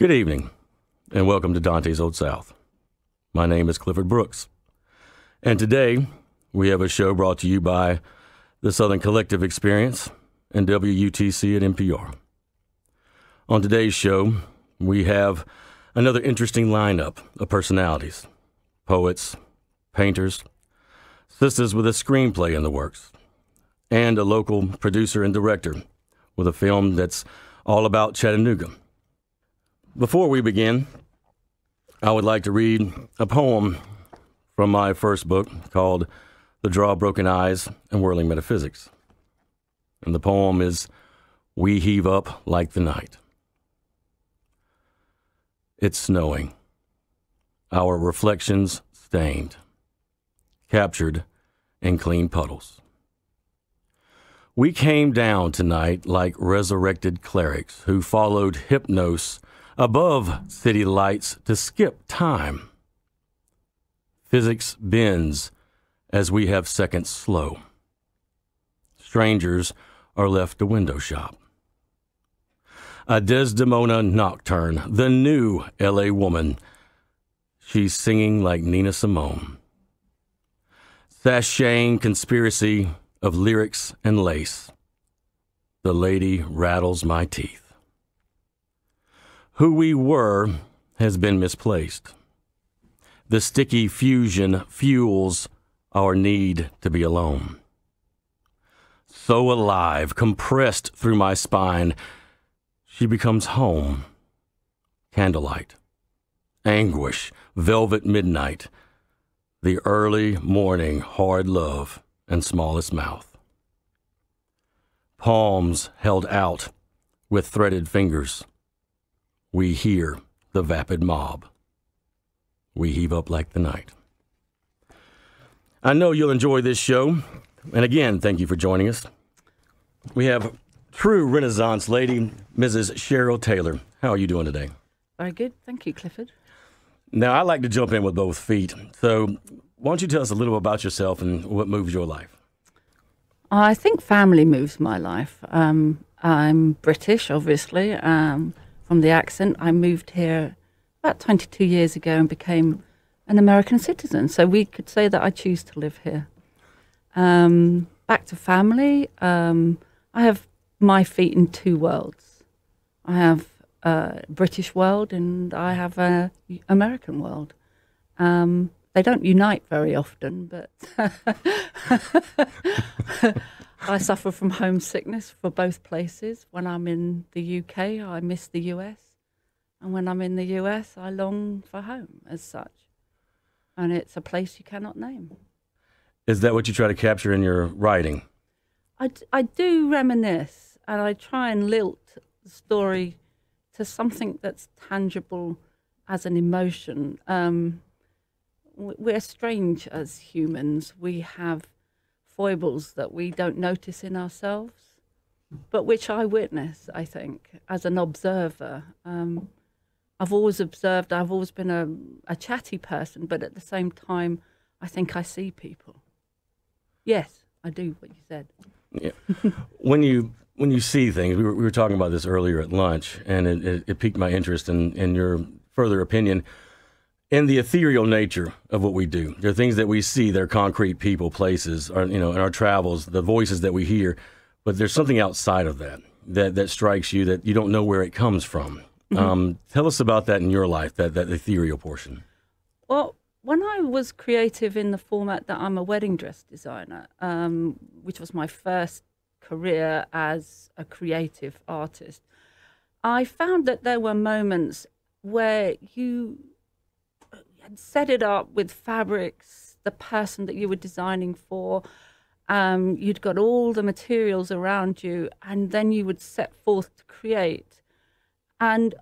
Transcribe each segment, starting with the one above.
Good evening, and welcome to Dante's Old South. My name is Clifford Brooks, and today we have a show brought to you by the Southern Collective Experience and WUTC at NPR. On today's show, we have another interesting lineup of personalities poets, painters, sisters with a screenplay in the works, and a local producer and director with a film that's all about Chattanooga. Before we begin, I would like to read a poem from my first book called The Draw Broken Eyes and Whirling Metaphysics. And the poem is We Heave Up Like the Night. It's snowing, our reflections stained, captured in clean puddles. We came down tonight like resurrected clerics who followed hypnos above city lights to skip time. Physics bends as we have seconds slow. Strangers are left to window shop. A Desdemona nocturne, the new LA woman. She's singing like Nina Simone. Sashaying conspiracy of lyrics and lace. The lady rattles my teeth. Who we were has been misplaced. The sticky fusion fuels our need to be alone. So alive, compressed through my spine, she becomes home. Candlelight, anguish, velvet midnight, the early morning hard love and smallest mouth. Palms held out with threaded fingers. We hear the vapid mob. We heave up like the night. I know you'll enjoy this show. And again, thank you for joining us. We have true Renaissance lady, Mrs. Cheryl Taylor. How are you doing today? Very good. Thank you, Clifford. Now, I like to jump in with both feet. So, why don't you tell us a little about yourself and what moves your life? I think family moves my life. Um, I'm British, obviously. Um, from the accent, I moved here about 22 years ago and became an American citizen. So we could say that I choose to live here. Um, back to family, um, I have my feet in two worlds. I have a British world and I have an American world. Um, they don't unite very often, but I suffer from homesickness for both places. When I'm in the UK, I miss the US. And when I'm in the US, I long for home as such and it's a place you cannot name. Is that what you try to capture in your writing? I, I do reminisce and I try and lilt the story to something that's tangible as an emotion. Um, we're strange as humans. We have foibles that we don't notice in ourselves, but which I witness, I think, as an observer. Um, I've always observed, I've always been a, a chatty person, but at the same time, I think I see people. Yes, I do what you said. Yeah. when you when you see things, we were, we were talking about this earlier at lunch, and it, it, it piqued my interest in, in your further opinion in the ethereal nature of what we do. There are things that we see, they're concrete people, places, or, you know, in our travels, the voices that we hear, but there's something outside of that that, that strikes you that you don't know where it comes from. Mm-hmm. Um, tell us about that in your life, that, that ethereal portion. Well, when I was creative in the format that I'm a wedding dress designer, um, which was my first career as a creative artist, I found that there were moments where you set it up with fabrics, the person that you were designing for. Um, you'd got all the materials around you, and then you would set forth to create. And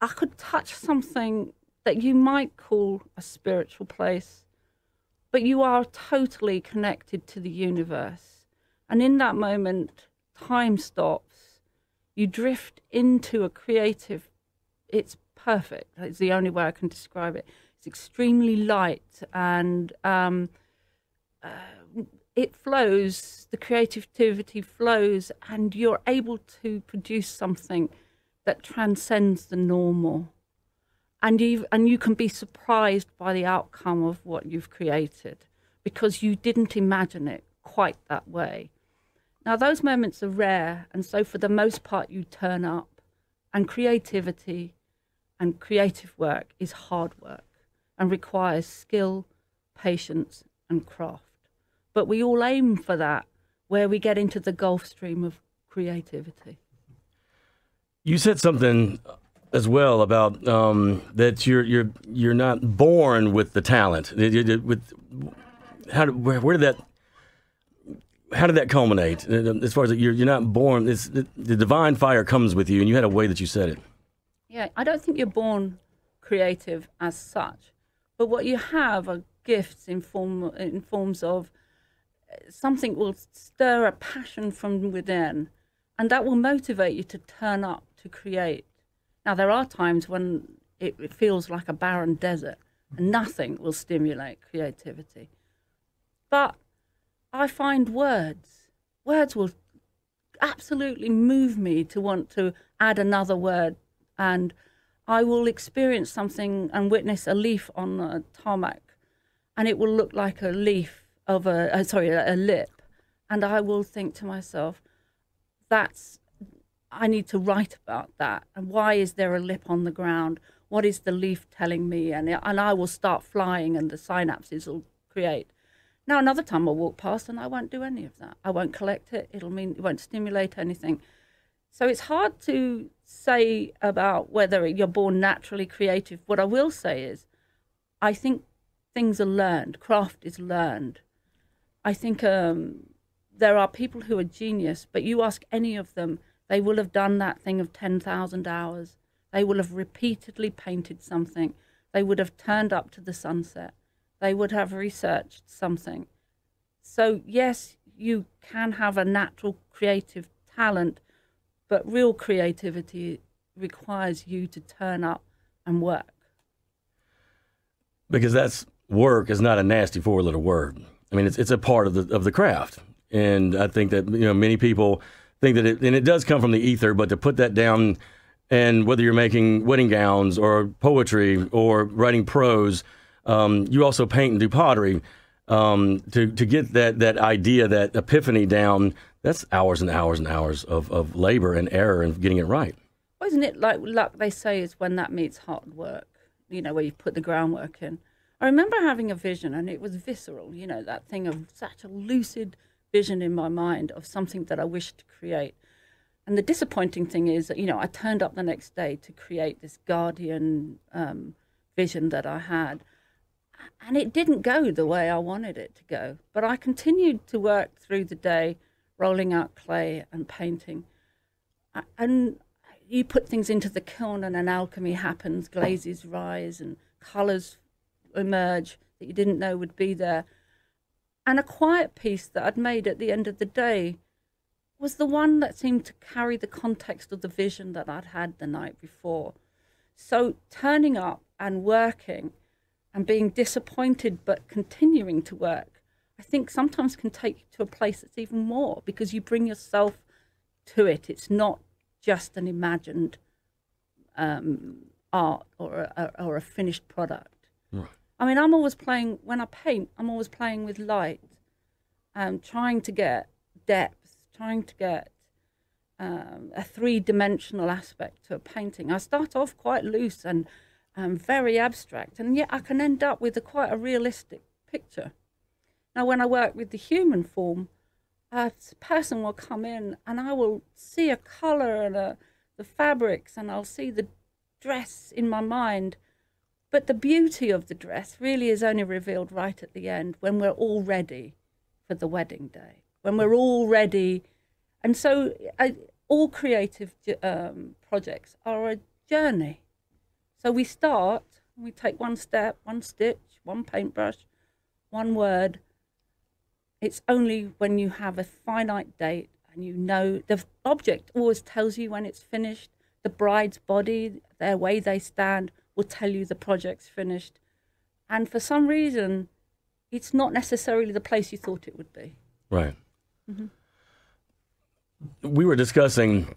I could touch something that you might call a spiritual place, but you are totally connected to the universe. And in that moment, time stops. You drift into a creative, it's perfect. It's the only way I can describe it. It's extremely light and um, uh, it flows, the creativity flows, and you're able to produce something that transcends the normal. and you and you can be surprised by the outcome of what you've created because you didn't imagine it quite that way. Now those moments are rare, and so for the most part, you turn up, and creativity and creative work is hard work and requires skill, patience, and craft. But we all aim for that where we get into the Gulf Stream of creativity. You said something as well about um, that you're you're you're not born with the talent. With how where, where did that how did that culminate? As far as you're you're not born, the, the divine fire comes with you, and you had a way that you said it. Yeah, I don't think you're born creative as such, but what you have are gifts in form in forms of eh, something will stir a passion from within, and that will motivate you to turn up to create. Now, there are times when it, it feels like a barren desert and nothing will stimulate creativity. But I find words, words will absolutely move me to want to add another word, and I will experience something and witness a leaf on a tarmac, and it will look like a leaf of a uh, sorry a, lip, and I will think to myself, that's I need to write about that. And why is there a lip on the ground? What is the leaf telling me? And and I will start flying, and the synapses will create. Now another time I'll walk past and I won't do any of that. I won't collect it. It'll mean it won't stimulate anything. So it's hard to say about whether you're born naturally creative. What I will say is, I think things are learned. Craft is learned. I think um, there are people who are genius, but you ask any of them, they will have done that thing of 10,000 hours. They will have repeatedly painted something. They would have turned up to the sunset. They would have researched something. So, yes, you can have a natural creative talent, but real creativity requires you to turn up and work. Because that's work is not a nasty four letter word. I mean, it's it's a part of the of the craft, and I think that you know many people think that it and it does come from the ether, but to put that down, and whether you're making wedding gowns or poetry or writing prose, um, you also paint and do pottery. Um, to to get that that idea, that epiphany down, that's hours and hours and hours of, of labor and error and getting it right. Well, isn't it like luck? They say is when that meets hard work. You know, where you put the groundwork in. I remember having a vision, and it was visceral. You know, that thing of such a lucid vision in my mind of something that I wished to create. And the disappointing thing is that, you know, I turned up the next day to create this guardian um, vision that I had. And it didn't go the way I wanted it to go. But I continued to work through the day, rolling out clay and painting. And you put things into the kiln, and an alchemy happens, glazes rise, and colors emerge that you didn't know would be there. And a quiet piece that I'd made at the end of the day was the one that seemed to carry the context of the vision that I'd had the night before. So turning up and working and being disappointed but continuing to work, I think sometimes can take you to a place that's even more because you bring yourself to it. It's not just an imagined um, art or a, or a finished product. Right. I mean, I'm always playing, when I paint, I'm always playing with light, um, trying to get depth, trying to get um, a three dimensional aspect to a painting. I start off quite loose and um, very abstract, and yet I can end up with a quite a realistic picture. Now, when I work with the human form, a person will come in and I will see a color and a, the fabrics, and I'll see the dress in my mind but the beauty of the dress really is only revealed right at the end when we're all ready for the wedding day, when we're all ready. And so, I, all creative um, projects are a journey. So we start, we take one step, one stitch, one paintbrush, one word. It's only when you have a finite date and you know the object always tells you when it's finished. The bride's body, their way they stand, will tell you the project's finished. And for some reason, it's not necessarily the place you thought it would be. Right. Mm-hmm. We were discussing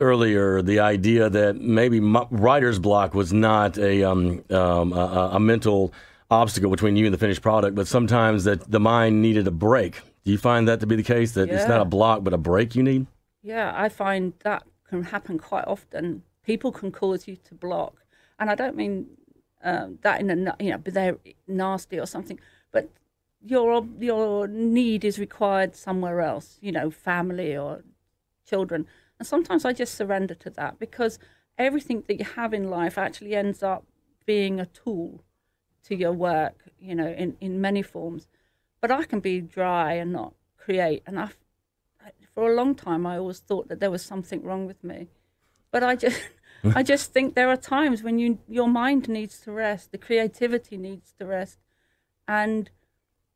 earlier the idea that maybe writer's block was not a, um, um, a, a mental obstacle between you and the finished product, but sometimes that the mind needed a break. Do you find that to be the case? That yeah. it's not a block, but a break you need? Yeah, I find that can happen quite often. People can cause you to block, and I don't mean um, that in a you know, they're nasty or something. But your your need is required somewhere else. You know, family or children, and sometimes I just surrender to that because everything that you have in life actually ends up being a tool to your work. You know, in in many forms. But I can be dry and not create, and I for a long time I always thought that there was something wrong with me. But I just I just think there are times when you your mind needs to rest, the creativity needs to rest, and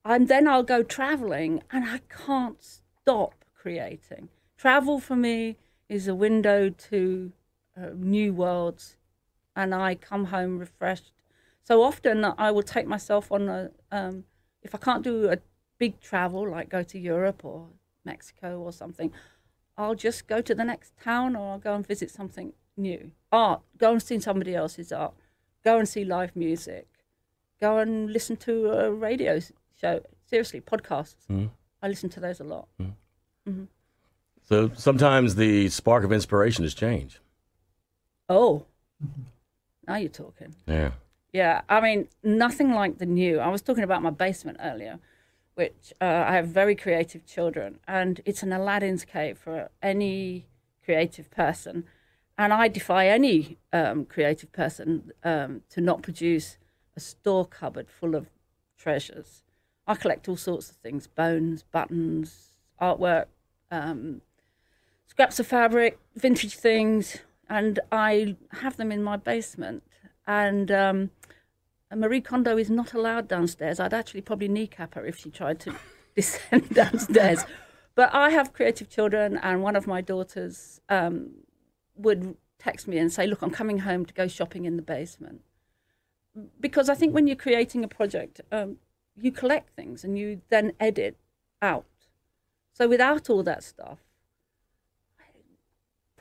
and then I'll go traveling, and I can't stop creating. Travel for me is a window to uh, new worlds, and I come home refreshed. So often I will take myself on a um, if I can't do a big travel like go to Europe or Mexico or something, I'll just go to the next town or I'll go and visit something new. Art, go and see somebody else's art. Go and see live music. Go and listen to a radio show. Seriously, podcasts. Mm. I listen to those a lot. Mm. Mm-hmm. So sometimes the spark of inspiration is change. Oh, now you're talking. Yeah. Yeah, I mean, nothing like the new. I was talking about my basement earlier which uh, I have very creative children, and it's an Aladdin's cave for any creative person. And I defy any um, creative person um, to not produce a store cupboard full of treasures. I collect all sorts of things bones, buttons, artwork, um, scraps of fabric, vintage things, and I have them in my basement. And um, Marie Kondo is not allowed downstairs. I'd actually probably kneecap her if she tried to descend downstairs. But I have creative children, and one of my daughters um, would text me and say, Look, I'm coming home to go shopping in the basement. Because I think when you're creating a project, um, you collect things and you then edit out. So without all that stuff,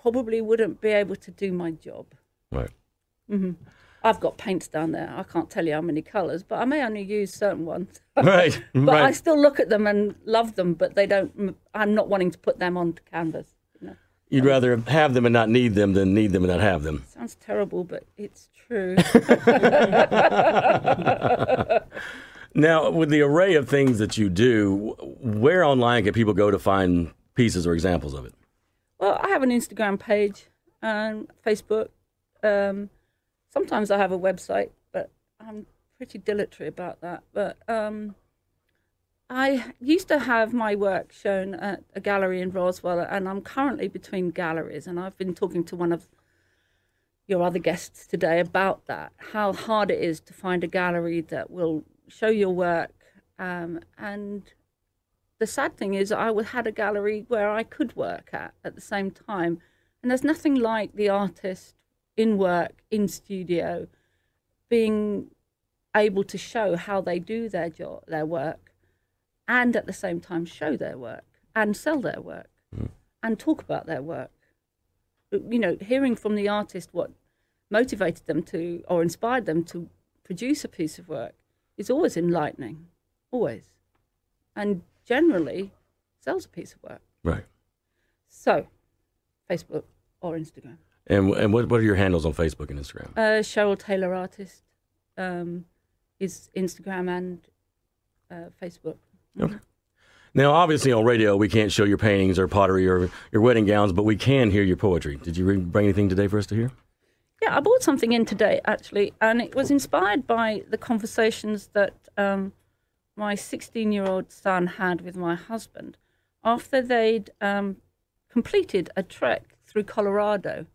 probably wouldn't be able to do my job. Right. Mm-hmm. I've got paints down there. I can't tell you how many colours, but I may only use certain ones. right. but right. I still look at them and love them, but they don't. I'm not wanting to put them onto canvas. You know? You'd rather have them and not need them than need them and not have them. Sounds terrible, but it's true. now, with the array of things that you do, where online can people go to find pieces or examples of it? Well, I have an Instagram page and Facebook. Um, sometimes I have a website, but I'm pretty dilatory about that. But um, I used to have my work shown at a gallery in Roswell, and I'm currently between galleries. And I've been talking to one of your other guests today about that how hard it is to find a gallery that will show your work. Um, and the sad thing is, I had a gallery where I could work at at the same time. And there's nothing like the artist in work, in studio, being able to show how they do their job, their work, and at the same time show their work and sell their work mm. and talk about their work. You know, hearing from the artist what motivated them to or inspired them to produce a piece of work is always enlightening, always, and generally sells a piece of work. Right. So, Facebook or Instagram. And and what what are your handles on Facebook and Instagram? Uh, Cheryl Taylor Artist um, is Instagram and uh, Facebook. Okay. Now, obviously, on radio, we can't show your paintings or pottery or your wedding gowns, but we can hear your poetry. Did you bring anything today for us to hear? Yeah, I brought something in today, actually, and it was inspired by the conversations that um, my 16 year old son had with my husband after they'd um, completed a trek through Colorado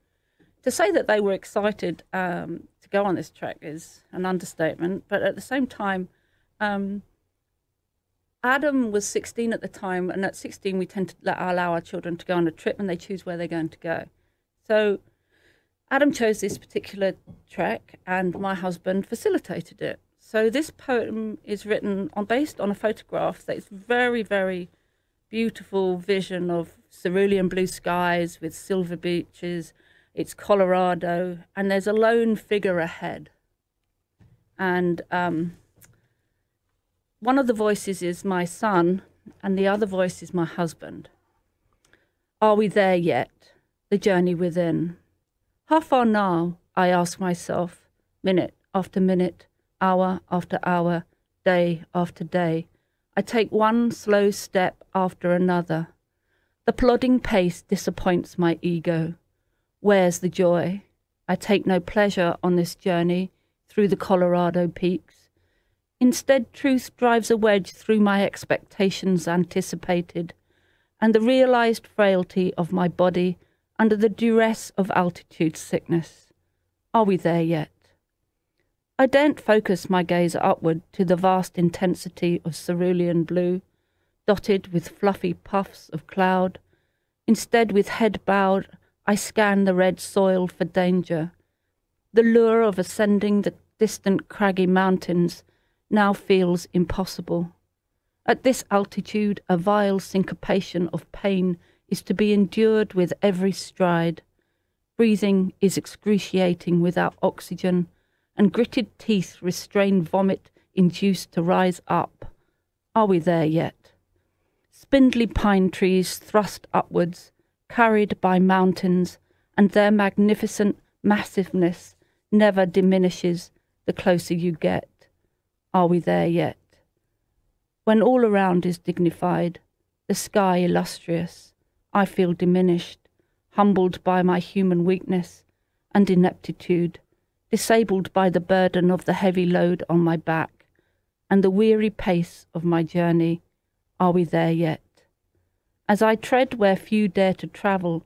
to say that they were excited um, to go on this trek is an understatement. But at the same time, um, Adam was 16 at the time, and at 16 we tend to allow our children to go on a trip, and they choose where they're going to go. So Adam chose this particular trek, and my husband facilitated it. So this poem is written on based on a photograph that is very, very beautiful vision of cerulean blue skies with silver beaches. It's Colorado, and there's a lone figure ahead. And um, one of the voices is my son, and the other voice is my husband. Are we there yet? The journey within. How far now? I ask myself, minute after minute, hour after hour, day after day. I take one slow step after another. The plodding pace disappoints my ego. Where's the joy? I take no pleasure on this journey through the Colorado peaks. Instead, truth drives a wedge through my expectations anticipated, and the realized frailty of my body under the duress of altitude sickness. Are we there yet? I daren't focus my gaze upward to the vast intensity of cerulean blue, dotted with fluffy puffs of cloud. Instead, with head bowed, I scan the red soil for danger. The lure of ascending the distant craggy mountains now feels impossible. At this altitude, a vile syncopation of pain is to be endured with every stride. Breathing is excruciating without oxygen and gritted teeth restrain vomit induced to rise up. Are we there yet? Spindly pine trees thrust upwards, carried by mountains, and their magnificent massiveness never diminishes the closer you get. Are we there yet? When all around is dignified, the sky illustrious, I feel diminished, humbled by my human weakness and ineptitude disabled by the burden of the heavy load on my back and the weary pace of my journey. Are we there yet? As I tread where few dare to travel,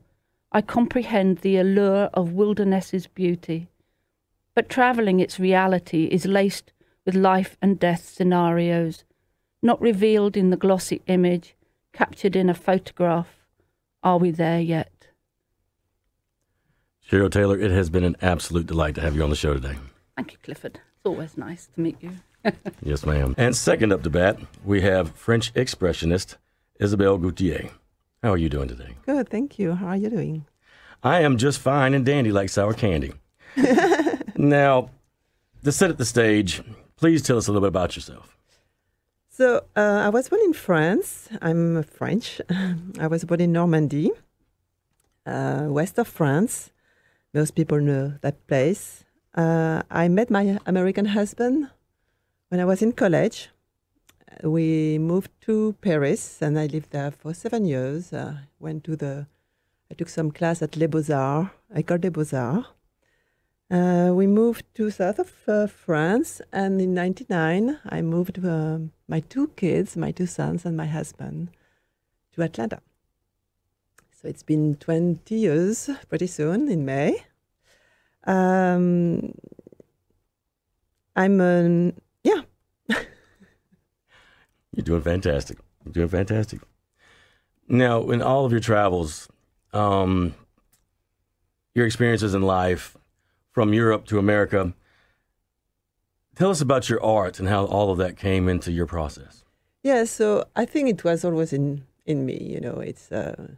I comprehend the allure of wilderness's beauty. But travelling its reality is laced with life and death scenarios, not revealed in the glossy image, captured in a photograph. Are we there yet? Cheryl Taylor, it has been an absolute delight to have you on the show today. Thank you, Clifford. It's always nice to meet you. yes, ma'am. And second up to bat, we have French expressionist Isabelle Gautier. How are you doing today? Good, thank you. How are you doing? I am just fine and dandy like sour candy. now, to set at the stage, please tell us a little bit about yourself. So, uh, I was born in France. I'm French. I was born in Normandy, uh, west of France. Most people know that place. Uh, I met my American husband when I was in college. We moved to Paris and I lived there for seven years. Uh, went to the, I took some class at Les Beaux Arts, École des Beaux Arts. Uh, we moved to south of uh, France, and in '99 I moved uh, my two kids, my two sons, and my husband to Atlanta. So it's been 20 years pretty soon in May. Um, I'm, um, yeah. You're doing fantastic. You're doing fantastic. Now, in all of your travels, um, your experiences in life from Europe to America, tell us about your art and how all of that came into your process. Yeah, so I think it was always in, in me, you know, it's, uh,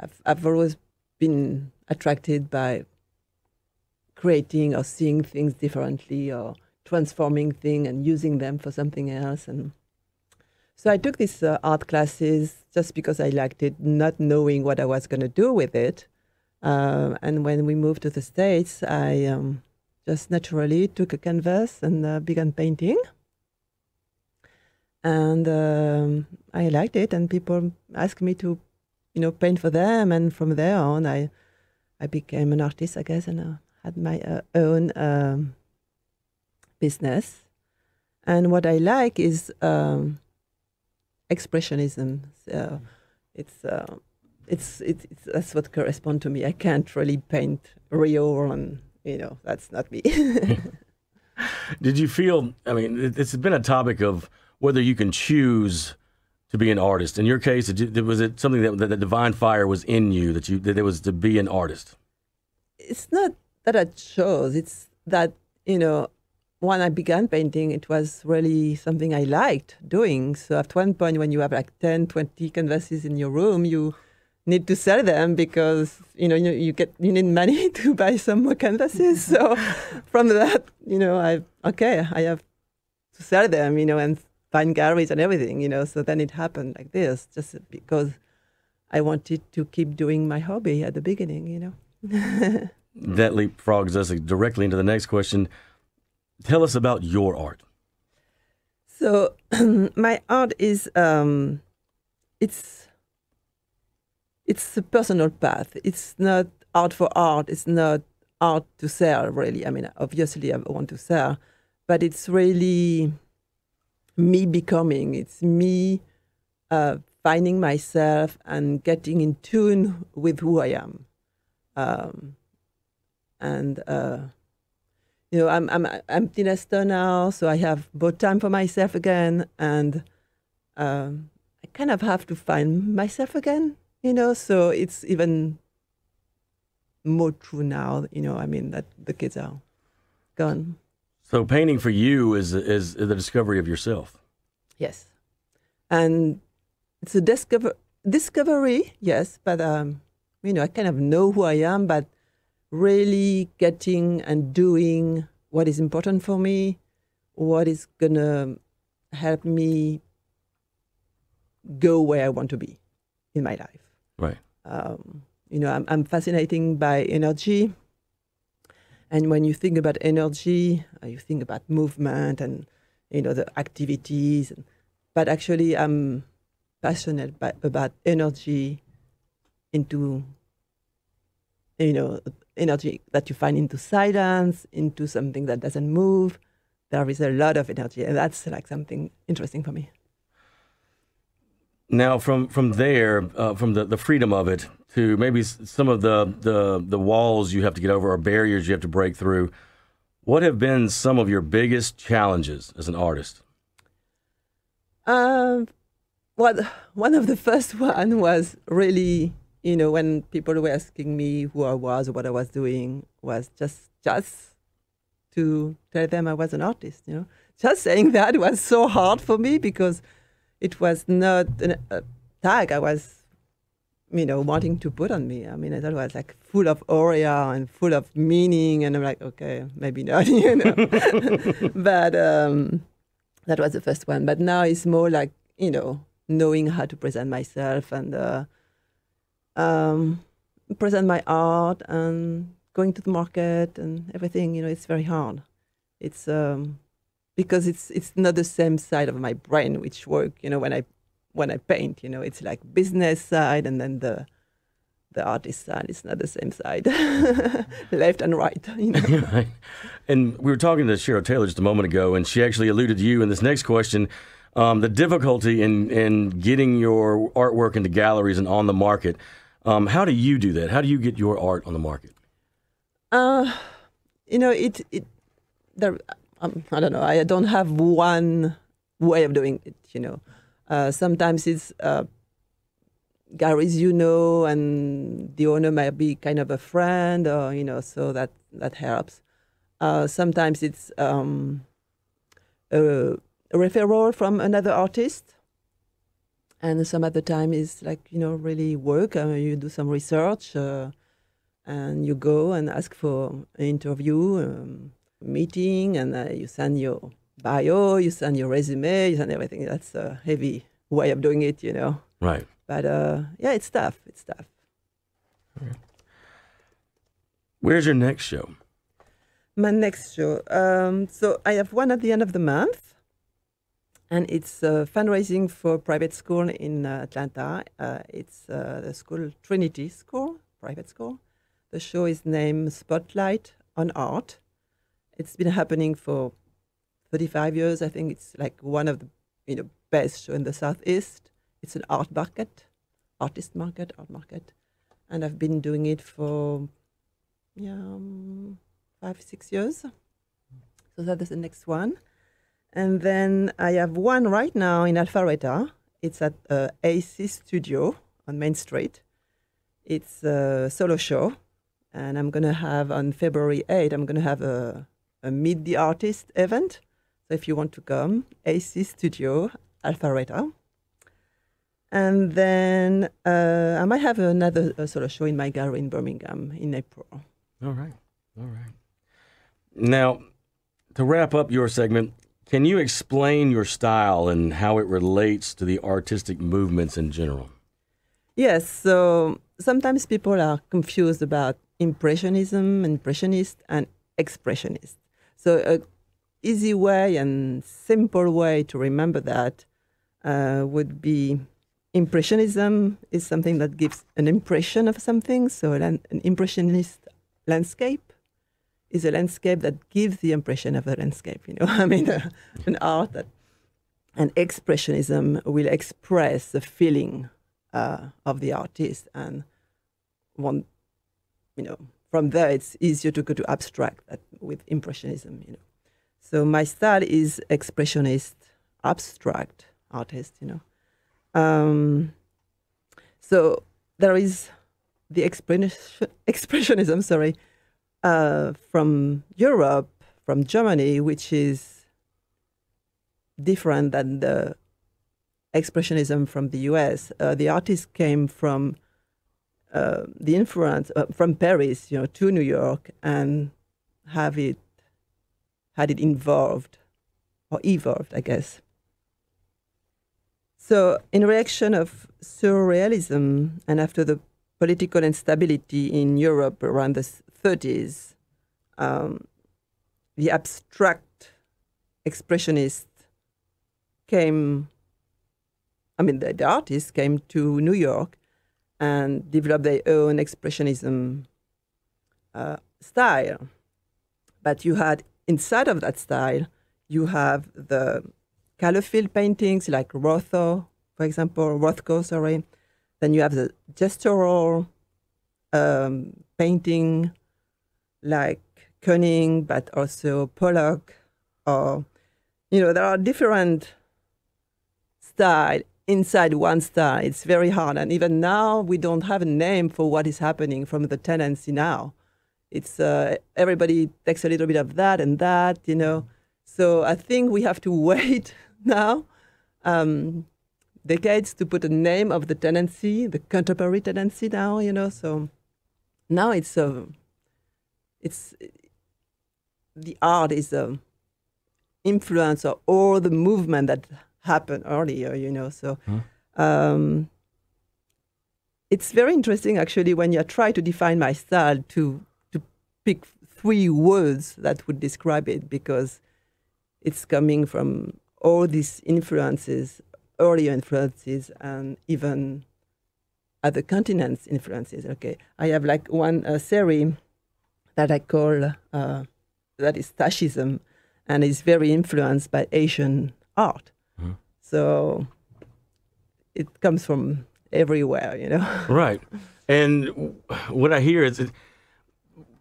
I've, I've always been attracted by creating or seeing things differently or transforming things and using them for something else. And so I took these uh, art classes just because I liked it, not knowing what I was going to do with it. Uh, and when we moved to the States, I um, just naturally took a canvas and uh, began painting. And um, I liked it, and people asked me to you know, paint for them. And from there on, I, I became an artist, I guess, and uh, had my uh, own um, business. And what I like is um, expressionism. So it's, uh, it's, it's, it's, that's what corresponds to me. I can't really paint real, and you know, that's not me. Did you feel? I mean, it's been a topic of whether you can choose to be an artist. In your case, was it something that, that the divine fire was in you that you that it was to be an artist? It's not that I chose. It's that you know when I began painting, it was really something I liked doing. So at one point, when you have like 10, 20 canvases in your room, you need to sell them because you know you, you get you need money to buy some more canvases. so from that, you know, I okay, I have to sell them, you know, and find galleries and everything, you know. So then it happened like this, just because I wanted to keep doing my hobby at the beginning, you know. that leapfrogs us directly into the next question. Tell us about your art. So my art is um, it's it's a personal path. It's not art for art. It's not art to sell, really. I mean, obviously, I want to sell, but it's really me becoming. It's me uh, finding myself and getting in tune with who I am. Um, and uh, you know, I'm I'm empty nester now, so I have both time for myself again, and um, I kind of have to find myself again. You know, so it's even more true now. You know, I mean that the kids are gone. So painting for you is is the discovery of yourself. Yes, and it's a discover discovery. Yes, but um, you know, I kind of know who I am, but really getting and doing what is important for me, what is gonna help me go where I want to be in my life. Right. Um, you know, I'm, I'm fascinated by energy. And when you think about energy, uh, you think about movement and, you know, the activities. But actually, I'm passionate about energy into, you know, energy that you find into silence, into something that doesn't move. There is a lot of energy, and that's like something interesting for me. Now, from from there, uh, from the, the freedom of it to maybe some of the, the the walls you have to get over or barriers you have to break through, what have been some of your biggest challenges as an artist? Um, well, one of the first one was really you know, when people were asking me who I was or what I was doing, was just just to tell them I was an artist. You know, just saying that was so hard for me because it was not a tag I was, you know, wanting to put on me. I mean, I thought it was like full of aura and full of meaning, and I'm like, okay, maybe not, you know. but um, that was the first one. But now it's more like you know, knowing how to present myself and. Uh, um, present my art and going to the market and everything. You know, it's very hard. It's um, because it's it's not the same side of my brain which work. You know, when I when I paint, you know, it's like business side and then the the artist side is not the same side, left and right. You know? And we were talking to Cheryl Taylor just a moment ago, and she actually alluded to you in this next question. Um, the difficulty in, in getting your artwork into galleries and on the market. Um, how do you do that? How do you get your art on the market? Uh, you know, it it there. Um, I don't know. I don't have one way of doing it. You know, uh, sometimes it's uh, galleries you know, and the owner might be kind of a friend, or you know, so that that helps. Uh, sometimes it's um, a, a referral from another artist and some other time is like you know really work. Uh, you do some research, uh, and you go and ask for an interview, um, meeting, and uh, you send your bio, you send your resume, you send everything. That's a heavy way of doing it, you know. Right. But uh, yeah, it's tough. It's tough. Where's your next show? My next show. Um, so I have one at the end of the month and it's uh, fundraising for private school in uh, Atlanta. Uh, it's uh, the school Trinity School, private school. The show is named Spotlight on Art. It's been happening for 35 years. I think it's like one of the you know best show in the southeast. It's an art market, artist market, art market, and I've been doing it for yeah um, five six years. So that is the next one. And then I have one right now in Alpharetta. It's at uh, AC Studio on Main Street. It's a solo show. And I'm going to have on February 8th, I'm to have a a Meet the Artist event. So if you want to come, AC Studio, Alpharetta. And then uh, I might have another uh, sort of show in my gallery in Birmingham in April. All right. All right. Now, to wrap up your segment, can you explain your style and how it relates to the artistic movements in general? Yes. So sometimes people are confused about impressionism, impressionist, and expressionist. So a easy way and simple way to remember that uh, would be impressionism is something that gives an impression of something. So an, impressionist landscape is a landscape that gives the impression of a landscape. You know, I mean, uh, an art that, and expressionism will express the feeling uh, of the artist, and one, you know, from there it's easier to go to abstract with impressionism. You know, so my style is expressionist, abstract artist. You know, um, so there is the expression, expressionism. Sorry uh, from Europe, from Germany, which is different than the expressionism from the US. Uh, the artist came from uh, the influence uh, from Paris, you know, to New York, and have it had it involved or evolved, I guess. So, in reaction of surrealism, and after the political instability in Europe around the 30s, um, the abstract expressionist came, I mean, the, the artists came to New York and developed their own expressionism uh, style. But you had, inside of that style, you have the color field paintings like Rothko, for example, Rothko, sorry. Then you have the gestural um, painting like Kooning, but also Pollock, or you know, there are different style inside one style. It's very hard, and even now we don't have a name for what is happening from the tendency now. It's uh, everybody takes a little bit of that and that, you know. So I think we have to wait now. Um, decades to put a name of the tendency, the contemporary tendency now, you know. So now it's a, uh, it's the art is a influence of all the movement that happened earlier, you know. So hmm. um, it's very interesting actually when you try to define my style to pick three words that would describe it because it's coming from all these influences earlier influences and even other continents influences. Okay, I have like one uh, series that I call uh, that is Taoism, and is very influenced by Asian art. Mm-hmm. So it comes from everywhere, you know. Right, and what I hear is.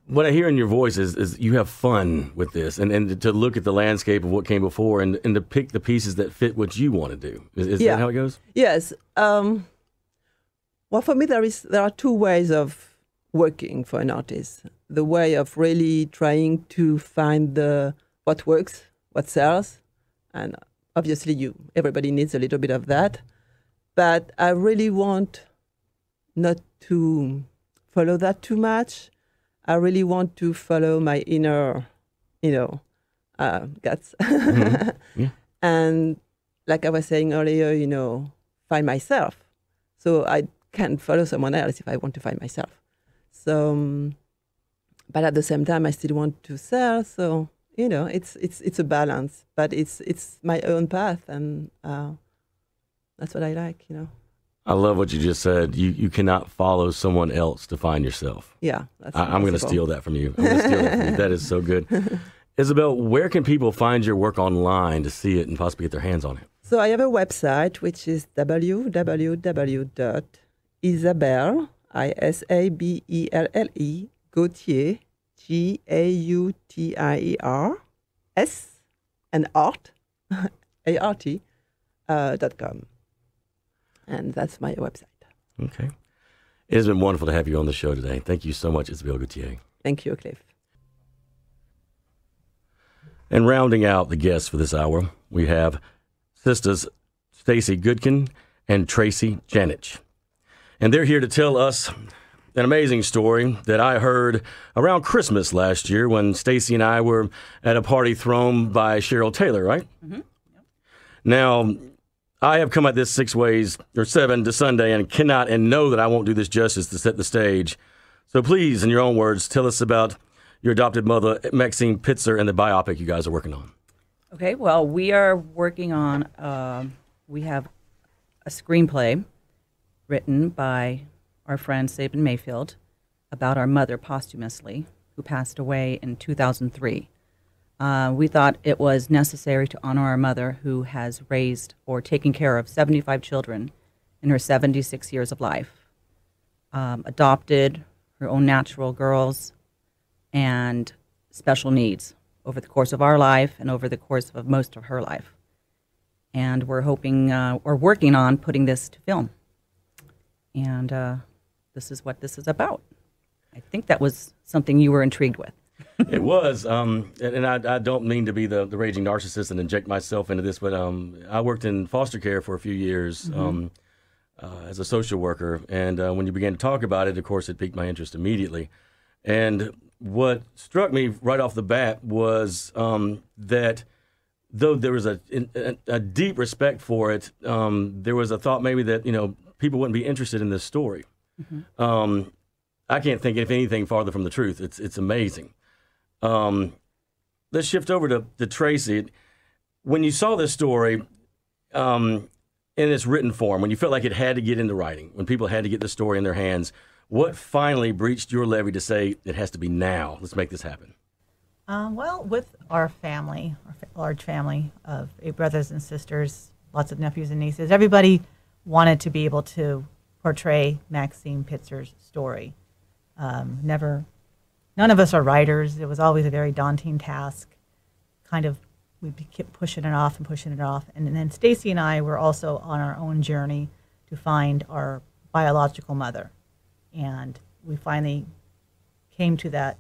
What I hear in your voice is, is you have fun with this and, and to look at the landscape of what came before and, and to pick the pieces that fit what you want to do. Is, is yeah. that how it goes? Yes. Um, well, for me, there is there are two ways of working for an artist. The way of really trying to find the what works, what sells, and obviously you everybody needs a little bit of that. But I really want not to follow that too much. I really want to follow my inner, you know, uh, guts. mm-hmm. yeah. And like I was saying earlier, you know, find myself. So I can follow someone else if I want to find myself. So, um, but at the same time, I still want to sell. So you know, it's it's it's a balance, but it's it's my own path, and uh, that's what I like. You know. I love what you just said. You you cannot follow someone else to find yourself. Yeah, I, am going to steal that from you. That. that is so good. Isabelle, where can people find your work online to see it and possibly get their hands on it? So I have a website which is www Isabelle, I S A B E L L E, Gautier, G A U T I E R, S, and art, A R T, uh, dot com. And that's my website. Okay. It has been wonderful to have you on the show today. Thank you so much, Isabelle Gautier. Thank you, Cliff. And rounding out the guests for this hour, we have sisters Stacy Goodkin and Tracy Janich. And they're here to tell us an amazing story that I heard around Christmas last year when Stacy and I were at a party thrown by Cheryl Taylor, right? Mm-hmm. Now, I have come at this six ways or seven to Sunday and cannot and know that I won't do this justice to set the stage. So please, in your own words, tell us about your adopted mother, Maxine Pitzer, and the biopic you guys are working on. Okay, well, we are working on, uh, we have a screenplay written by our friend Sabyn Mayfield about our mother posthumously, who passed away in 2003. Uh, we thought it was necessary to honor our mother, who has raised or taken care of 75 children in her 76 years of life, um, adopted her own natural girls, and special needs over the course of our life and over the course of most of her life. And we're hoping, uh, we're working on putting this to film. And uh, this is what this is about. I think that was something you were intrigued with. It was, um, and, and I, I, don't mean to be the, the raging narcissist and inject myself into this, but um, I worked in foster care for a few years mm-hmm. um, uh, as a social worker, and uh, when you began to talk about it, of course, it piqued my interest immediately. And what struck me right off the bat was um, that though there was a, a, a deep respect for it, um, there was a thought maybe that you know people wouldn't be interested in this story. Mm-hmm. Um, I can't think of anything farther from the truth. It's it's amazing. Um, let's shift over to, to Tracy. When you saw this story um, in its written form, when you felt like it had to get into writing, when people had to get the story in their hands, what finally breached your levee to say it has to be now? Let's make this happen. Uh, well, with our family, our large family of eight brothers and sisters, lots of nephews and nieces, everybody wanted to be able to portray Maxine Pitzer's story. Um, never, none of us are writers. It was always a very daunting task. Kind of, we kept pushing it off and pushing it off. And, and then Stacy and I were also on our own journey to find our biological mother and we finally came to that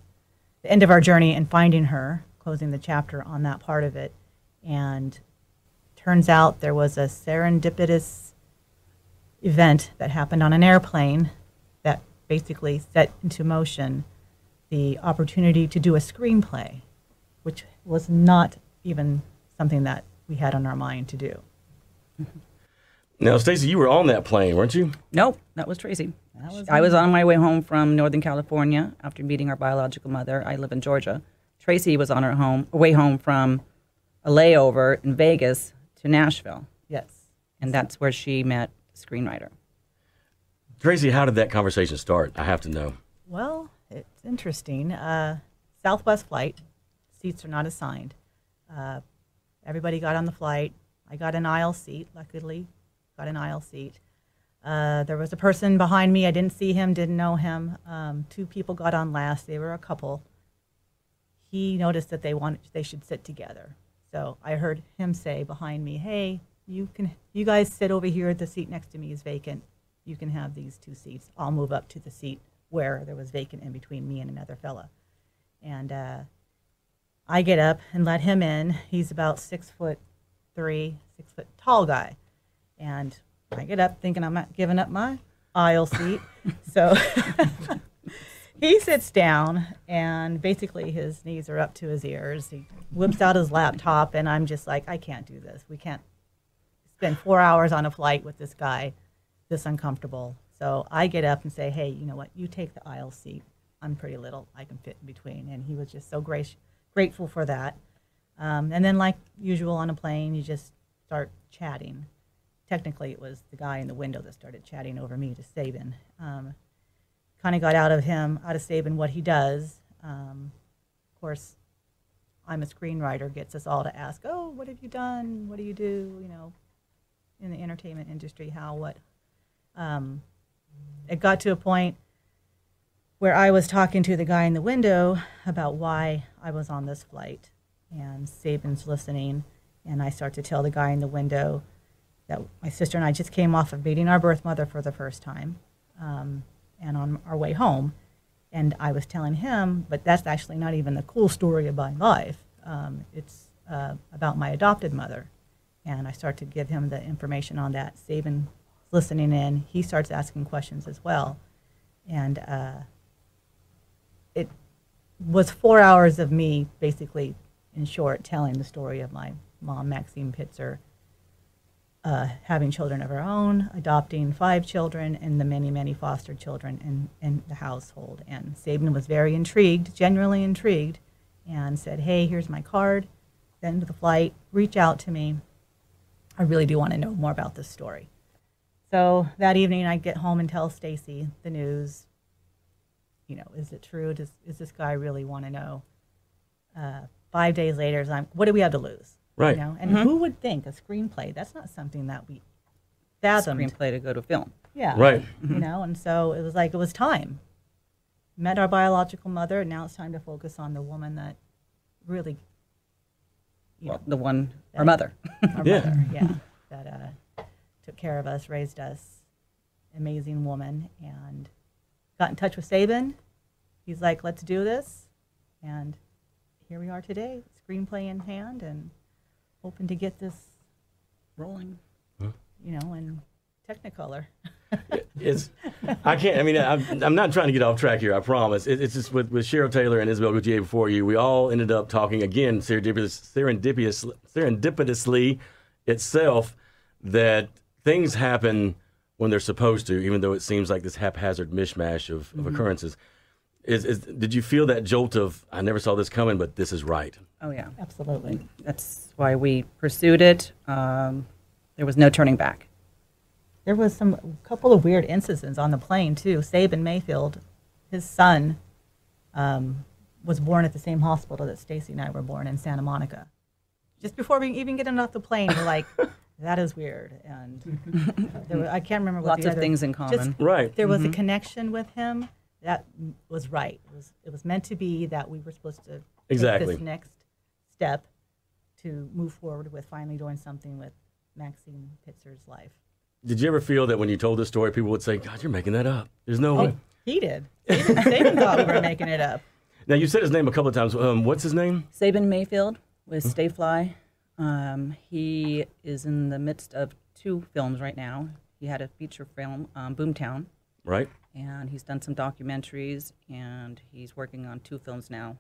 the end of our journey and finding her, closing the chapter on that part of it. And turns out there was a serendipitous event that happened on an airplane that basically set into motion the opportunity to do a screenplay, which was not even something that we had on our mind to do. Now, Stacy, you were on that plane, weren't you? Nope, that was Tracy. That was I was on my way home from Northern California after meeting our biological mother. I live in Georgia. Tracy was on her home way home from a layover in Vegas to Nashville. Yes. And that's where she met the screenwriter. Tracy, how did that conversation start? I have to know. It's interesting. Uh, Southwest flight, seats are not assigned. Uh, everybody got on the flight. I got an aisle seat, luckily got an aisle seat. Uh, there was a person behind me. I didn't see him, didn't know him. Um, two people got on last. They were a couple. He noticed that they wanted they should sit together. So I heard him say behind me, "Hey, you can you guys sit over here. The seat next to me is vacant. You can have these two seats. I'll move up to the seat where there was vacant in between me and another fella." And uh, I get up and let him in. He's about six foot three, six foot tall guy. And I get up thinking I'm not giving up my aisle seat. so he sits down and basically his knees are up to his ears. He whips out his laptop and I'm just like, I can't do this. We can't spend four hours on a flight with this guy this uncomfortable. So I get up and say, hey, you know what? You take the aisle seat. I'm pretty little. I can fit in between. And he was just so gracious, grateful for that. Um, and then, like usual on a plane, you just start chatting technically it was the guy in the window that started chatting over me to Sabyn. Um, kind of got out of him, out of Sabyn, what he does. Um, of course, I'm a screenwriter, gets us all to ask, oh, what have you done? What do you do? You know, in the entertainment industry, how, what. It got to a point where I was talking to the guy in the window about why I was on this flight, and Sabyn's listening, and I start to tell the guy in the window that my sister and I just came off of meeting our birth mother for the first time, um, and on our way home, and I was telling him, but that's actually not even the cool story of my life. um, it's uh, about my adopted mother. And I start to give him the information on that. Sabyn listening in. He starts asking questions as well. And uh, it was four hours of me, basically, in short, telling the story of my mom, Maxine Pitzer, uh, having children of her own, adopting five children, and the many, many foster children in, in the household. And Sabyn was very intrigued, genuinely intrigued, and said, Hey, here's my card. End of the flight, reach out to me. I really do want to know more about this story. So that evening, I get home and tell Stacy the news. You know, is it true? Does is this guy really want to know? Uh, five days later, I'm. What do we have to lose? Right. You know, and who would think a screenplay? That's not something that we fathomed. Screenplay to go to film. Yeah. Right. You know, and so it was like it was time. Met our biological mother, and now it's time to focus on the woman that really, you Well, know, the one, that- our mother. our Yeah. mother, yeah, that uh, took care of us, raised us, amazing woman, and got in touch with Sabyn. He's like, "Let's do this," and here we are today, screenplay in hand, and hoping to get this, Rolling. you know, in Technicolor. It's, I can't. I mean, I'm, I'm not trying to get off track here. I promise. It, it's just with, with Cheryl Taylor and Isabel Gautier before you. We all ended up talking again, serendipitous, serendipitous, serendipitously itself, that things happen when they're supposed to, even though it seems like this haphazard mishmash of, of occurrences. Is, is did you feel that jolt of I never saw this coming, but this is right? Oh, yeah. Absolutely. That's why we pursued it. Um, there was no turning back. There was some couple of weird incidents on the plane too. Sabyn Mayfield, his son, um, was born at the same hospital that Stacy and I were born in Santa Monica. Just before we even get off the plane, we're like, "That is weird," and uh, there were, I can't remember what Lots the of other- things in just- common. Right. there was a mm-hmm. connection with him that was right. It was it was meant to be that we were supposed to take Exactly. this next step to move forward with finally doing something with Maxine Pitzer's life. Did you ever feel that when you told this story, people would say, "God, you're making that up"? There's no oh, way. Oh, he did. Sabyn, Sabyn thought we were making it up. Now you said his name a couple of times. Um, what's his name? Sabyn Mayfield with hmm? Stayfly. Um, he is in the midst of two films right now. He had a feature film, um, Boomtown, Right. and he's done some documentaries, and he's working on two films now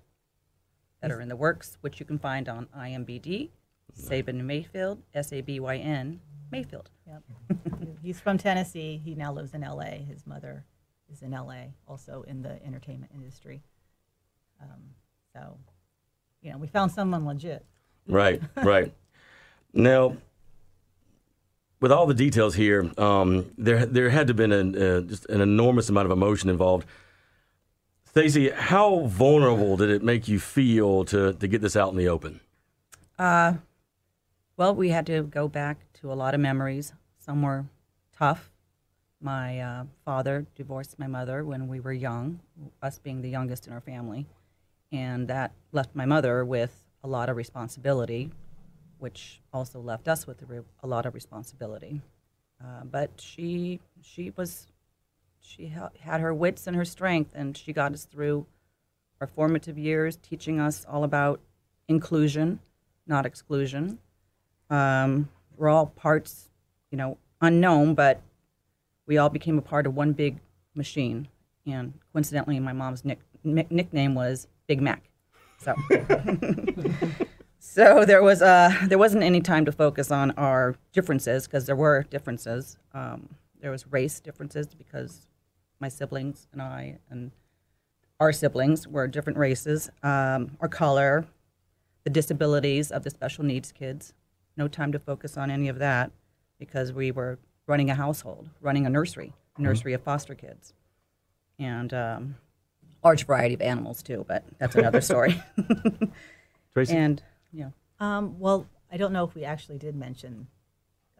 that are in the works, which you can find on IMBD. Sabyn Mayfield, S A B Y N Mayfield. Yep. He's from Tennessee. He now lives in LA. His mother is in LA, also in the entertainment industry. Um, so, you know, we found someone legit. Right, right. now, with all the details here, um, there there had to have been an, uh, just an enormous amount of emotion involved. Stacey, how vulnerable did it make you feel to to get this out in the open? Uh, well, we had to go back to a lot of memories. Some were tough. My uh, father divorced my mother when we were young, us being the youngest in our family, and that left my mother with a lot of responsibility, which also left us with a, a lot of responsibility. Uh, but she she was she ha- had her wits and her strength, and she got us through our formative years, teaching us all about inclusion, not exclusion. Um, we're all parts, you know, unknown, but we all became a part of one big machine. And coincidentally, my mom's nick- nickname was Big Mac. So, so there was uh, there wasn't any time to focus on our differences because there were differences. Um, there was race differences because my siblings and I and our siblings were different races. Um, our color, the disabilities of the special needs kids. No time to focus on any of that because we were running a household, running a nursery, a nursery of foster kids, and um, large variety of animals too. But that's another story. Tracy, and yeah, Um, well, I don't know if we actually did mention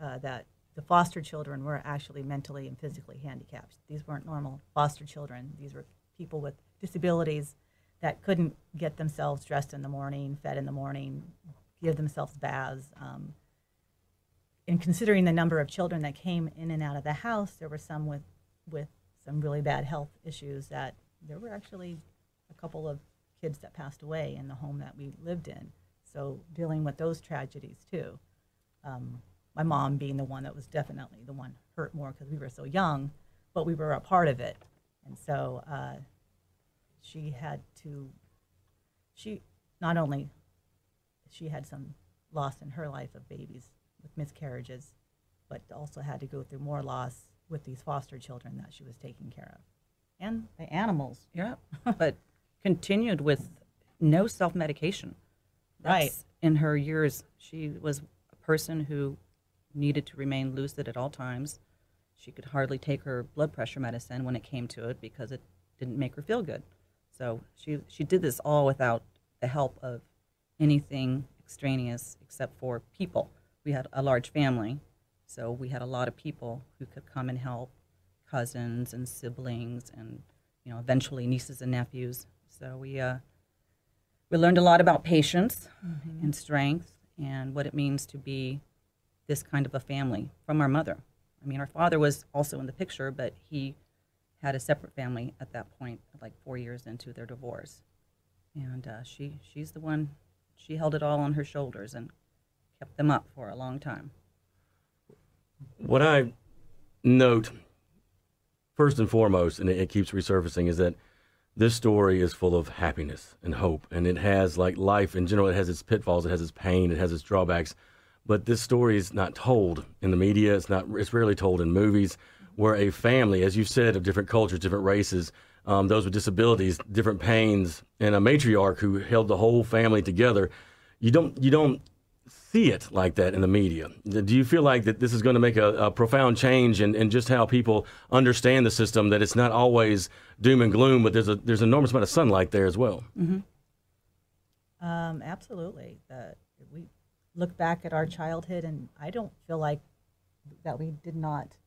uh, that the foster children were actually mentally and physically handicapped. These weren't normal foster children. These were people with disabilities that couldn't get themselves dressed in the morning, fed in the morning, give themselves baths. Um, and considering the number of children that came in and out of the house, there were some with, with some really bad health issues that there were actually a couple of kids that passed away in the home that we lived in. So dealing with those tragedies too. Um, my mom being the one that was definitely the one hurt more because we were so young, but we were a part of it, and so uh, she had to. She not only she had some loss in her life of babies with miscarriages, but also had to go through more loss with these foster children that she was taking care of, and the animals. Yeah, but continued with no self medication. Right. In her years, she was a person who needed to remain lucid at all times. She could hardly take her blood pressure medicine when it came to it because it didn't make her feel good. So she she did this all without the help of anything extraneous except for people. We had a large family, so we had a lot of people who could come and help, cousins and siblings, and you know eventually nieces and nephews. So we uh, we learned a lot about patience and strength and what it means to be this kind of a family from our mother. I mean, our father was also in the picture, but he had a separate family at that point, like four years into their divorce. And uh, she, she's the one, she held it all on her shoulders and kept them up for a long time. What I note, first and foremost, and it, it keeps resurfacing, is that this story is full of happiness and hope, and it has like life in general. It has its pitfalls, it has its pain, it has its drawbacks. But this story is not told in the media. It's not. It's rarely told in movies, where a family, as you said, of different cultures, different races, um, those with disabilities, different pains, and a matriarch who held the whole family together. You don't. You don't see it like that in the media. Do you feel like that this is going to make a, a profound change in, in just how people understand the system? That it's not always doom and gloom, but there's a there's an enormous amount of sunlight there as well. Um, absolutely. Uh, we look back at our childhood, and I don't feel like that we did not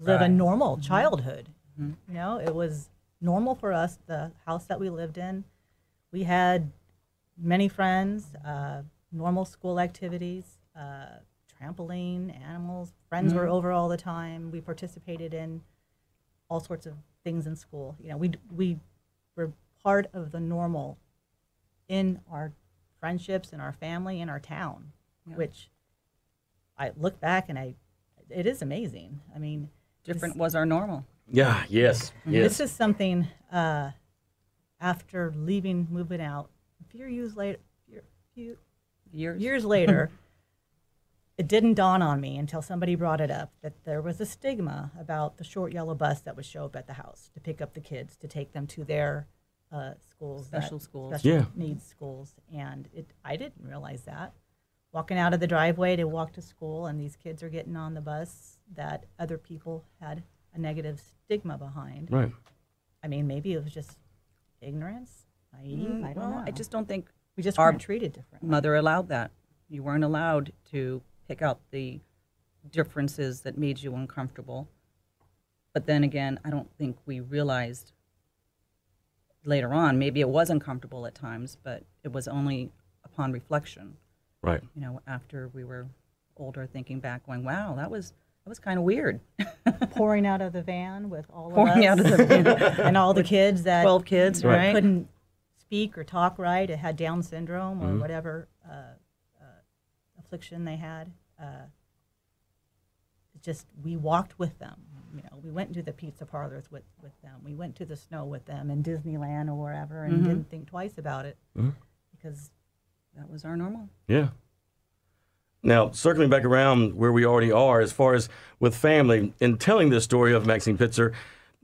live a Right. normal childhood. You know, it was normal for us. The house that we lived in, we had many friends, uh, normal school activities, uh, trampoline, animals. Friends were over all the time. We participated in all sorts of things in school. You know, we we were part of the normal in our friendships, in our family, in our town, which I look back and I, it is amazing. I mean, Different was our normal. Yeah. Yes. Yes. this is something uh, after leaving, moving out, a few years later, few, few Years. years later, it didn't dawn on me until somebody brought it up that there was a stigma about the short yellow bus that would show up at the house to pick up the kids to take them to their uh, schools, that- Special schools. special Yeah. needs schools, and it I didn't realize that. Walking out of the driveway to walk to school, and these kids are getting on the bus that other people had a negative stigma behind. Right. I mean, maybe it was just ignorance, naive. I don't Mm, Well, know. I just don't think we just our weren't treated differently. mother allowed that. You weren't allowed to pick out the differences that made you uncomfortable. But then again, I don't think we realized later on, maybe it was uncomfortable at times, but it was only upon reflection, Right. you know, after we were older, thinking back, going, wow, that was, that was kind of weird. pouring out of the van with all of us out of the van. and all the kids that 12 kids, Right. right? couldn't speak or talk right, it had Down syndrome Mm-hmm. or whatever uh, uh, affliction they had. Uh, just we walked with them. You know, we went to the pizza parlors with, with them. We went to the snow with them in Disneyland or wherever, and Mhm. didn't think twice about it Mhm. because That was our normal. Yeah. Now, circling back around where we already are, as far as with family, in telling this story of Maxine Pitzer,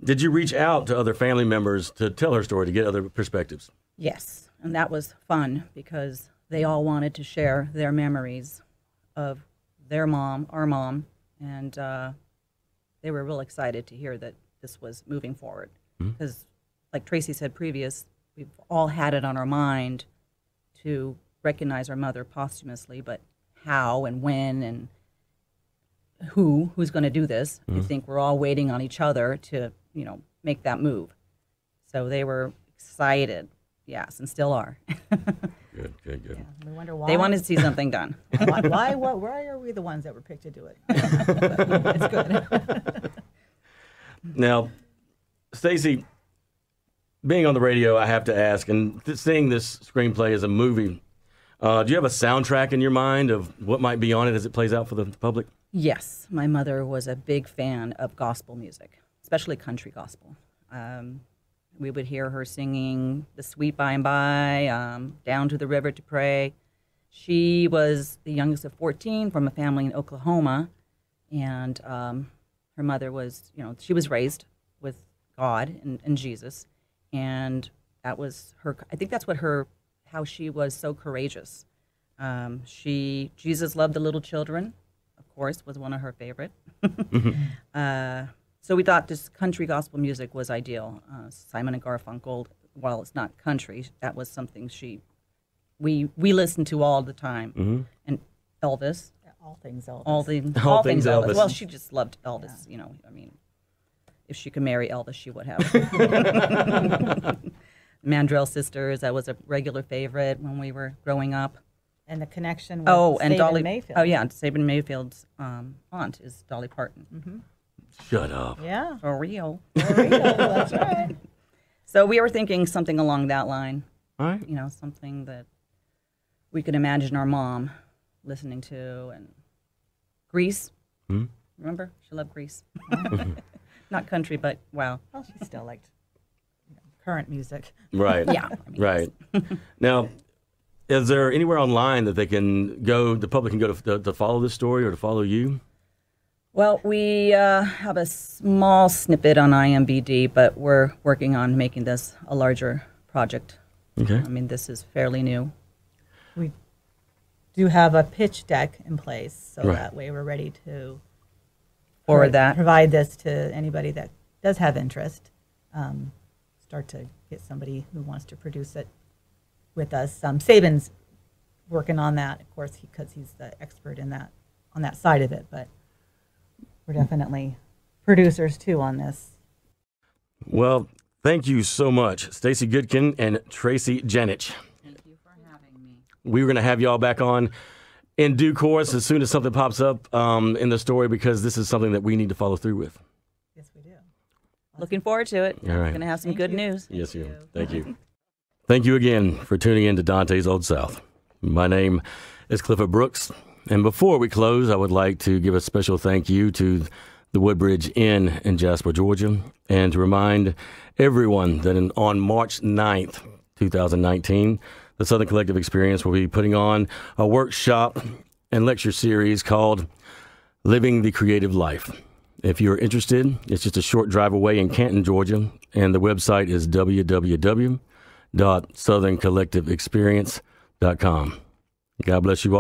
did you reach out to other family members to tell her story to get other perspectives? Yes, and that was fun because they all wanted to share their memories of their mom, our mom, and uh, they were real excited to hear that this was moving forward. Because, like Tracy said previous, we've all had it on our mind to recognize our mother posthumously, but how and when and who who's going to do this? I think we're all waiting on each other to you know make that move. So they were excited, yes, and still are. Good, good, good. we wonder why they wanted to see something done. why, why what why are we the ones that were picked to do it? it's good. Now, Stacy, being on the radio, I have to ask, and th- seeing this screenplay as a movie, Uh, do you have a soundtrack in your mind of what might be on it as it plays out for the public? Yes, my mother was a big fan of gospel music, especially country gospel. Um, we would hear her singing "The Sweet By and By," um, "Down to the River to Pray." She was the youngest of 14 from a family in Oklahoma, and um, her mother was, you know, she was raised with God and, and Jesus, and that was her. I think that's what her, how she was so courageous. Um, she Jesus loved the little children, of course, was one of her favorite. uh, so we thought this country gospel music was ideal. Uh, Simon and Garfunkel, while it's not country, that was something she we we listened to all the time. Mm-hmm. And Elvis, all things Elvis. all the All all, things things, Elvis. Elvis. Well, she just loved Elvis. You know, I mean, if she could marry Elvis, she would have. Mandrell Sisters, that was a regular favorite when we were growing up. and the connection with Oh, and Dolly Mayfield. Oh yeah, Sabyn Mayfield's um, aunt is Dolly Parton. Shut up. Yeah. For real. For real, That's right. So we were thinking something along that line. All right. You know, something that we could imagine our mom listening to and Grease. Hmm? Remember, she loved Grease. Not country, but wow. Well, she still liked you know, current music. Right. Yeah. I mean, Right. now, is there anywhere online that they can go, the public can go to, to, to follow this story or to follow you? Well, we uh, have a small snippet on IMBD, but we're working on making this a larger project. Okay. I mean, this is fairly new. We do have a pitch deck in place, so Right. that way we're ready to Forward pro- that. provide this to anybody that does have interest. Um, start to get somebody who wants to produce it with us. Um, Sabyn's working on that, of course, because he's the expert in that on that side of it. But we're definitely producers too on this. Well, thank you so much, Stacy Goodkin and Tracy Janich. Thank you for having me. We were going to have y'all back on in due course as soon as something pops up um, in the story because this is something that we need to follow through with. Yes, we do. Looking forward to it. All right. Going to have some Thank good you. news. Yes, you. Thank you. Thank you again for tuning in to Dante's Old South. My name is Clifford Brooks. And before we close, I would like to give a special thank you to the Woodbridge Inn in Jasper, Georgia, and to remind everyone that in, on March 9th, 2019, the Southern Collective Experience will be putting on a workshop and lecture series called Living the Creative Life. If you're interested, it's just a short drive away in Canton, Georgia, and the website is www.southerncollectiveexperience.com. God bless you all.